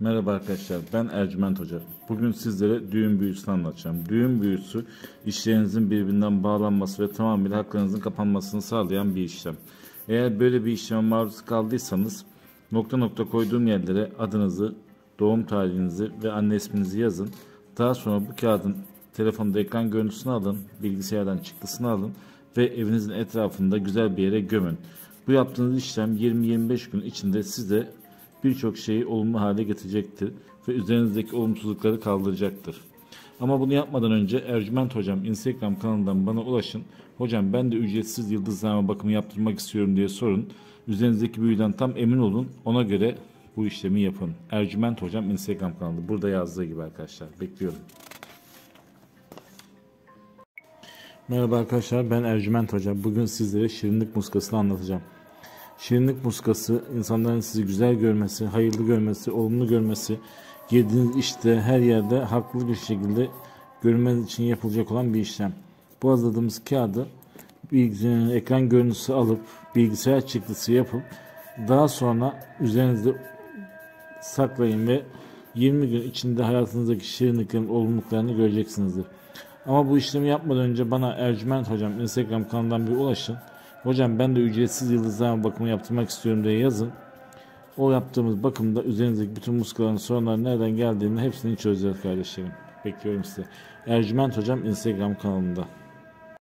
Merhaba arkadaşlar, ben Ercüment Hoca. Bugün sizlere düğün büyüsünü anlatacağım. Düğün büyüsü, işlerinizin birbirinden bağlanması ve tamamıyla haklarınızın kapanmasını sağlayan bir işlem. Eğer böyle bir işleme maruz kaldıysanız, nokta nokta koyduğum yerlere adınızı, doğum tarihinizi ve anne isminizi yazın. Daha sonra bu kağıdın telefonda ekran görüntüsünü alın, bilgisayardan çıktısını alın ve evinizin etrafında güzel bir yere gömün. Bu yaptığınız işlem 20-25 gün içinde size birçok şeyi olumlu hale getirecektir ve üzerinizdeki olumsuzlukları kaldıracaktır. Ama bunu yapmadan önce Ercüment Hocam Instagram kanalından bana ulaşın. Hocam ben de ücretsiz yıldızlama bakımı yaptırmak istiyorum diye sorun. Üzerinizdeki büyüden tam emin olun. Ona göre bu işlemi yapın. Ercüment Hocam Instagram kanalı. Burada yazdığı gibi arkadaşlar. Bekliyorum. Merhaba arkadaşlar ben Ercüment Hocam. Bugün sizlere şirinlik muskasını anlatacağım. Şirinlik muskası insanların sizi güzel görmesi, hayırlı görmesi, olumlu görmesi, girdiğiniz işte her yerde haklı bir şekilde görmeniz için yapılacak olan bir işlem. Bu hazırladığımız kağıdı bilgisayarın ekran görüntüsü alıp bilgisayar çıktısı yapıp daha sonra üzerinizde saklayın ve 20 gün içinde hayatınızdaki şirinliklerin olumluluklarını göreceksinizdir. Ama bu işlemi yapmadan önce bana Ercüment Hocam Instagram kanalından bir ulaşın. Hocam ben de ücretsiz yıldızlama bakımı yaptırmak istiyorum diye yazın. O yaptığımız bakımda üzerinizdeki bütün muskaların sorunları nereden geldiğini hepsini çözeceğiz kardeşlerim. Bekliyorum size. Ercüment Hocam Instagram kanalında.